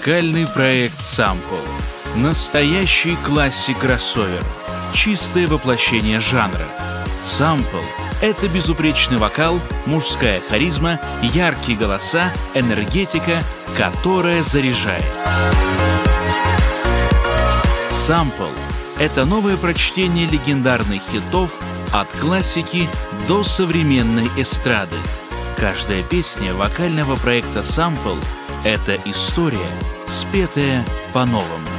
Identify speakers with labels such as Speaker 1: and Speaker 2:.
Speaker 1: Музыкальный проект Sample. Настоящий классик-кроссовер. Чистое воплощение жанра. Sample — это безупречный вокал, мужская харизма, яркие голоса, энергетика, которая заряжает. Sample — это новое прочтение легендарных хитов от классики до современной эстрады. Каждая песня вокального проекта Sample — это история, спетая по-новому.